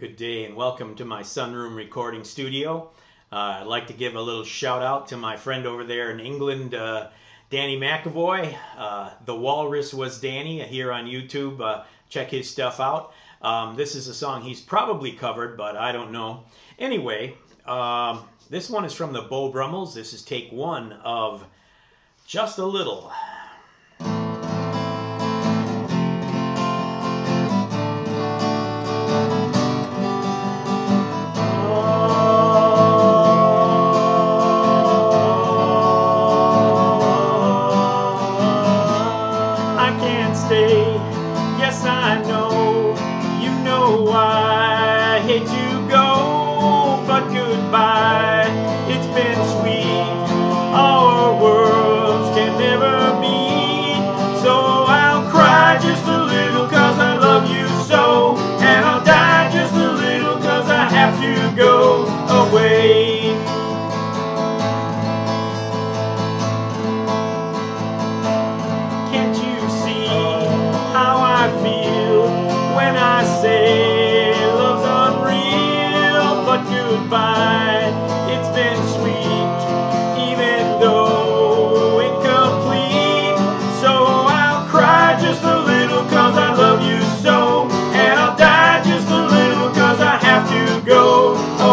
Good day and welcome to my sunroom recording studio. Uh, I'd like to give a little shout out to my friend over there in England, uh, Danny McAvoy. Uh, the Walrus was Danny here on YouTube. Uh, check his stuff out. Um, this is a song he's probably covered, but I don't know. Anyway, um, this one is from the Beau Brummels. This is take one of Just a Little. Yes, I know, you know. I hate to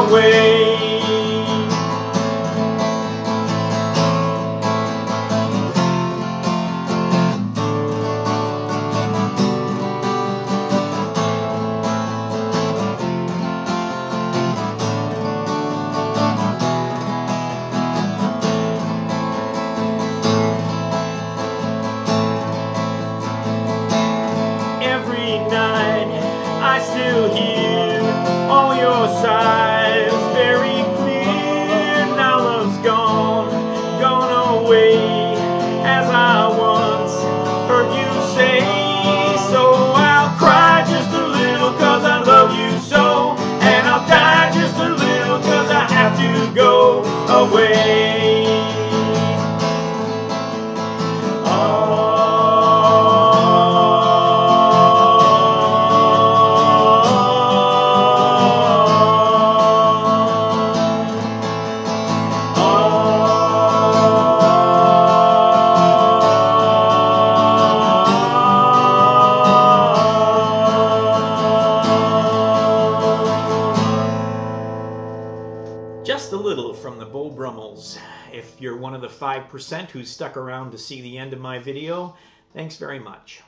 away. Just a little from the Beau Brummels. If you're one of the 5% who stuck around to see the end of my video, thanks very much.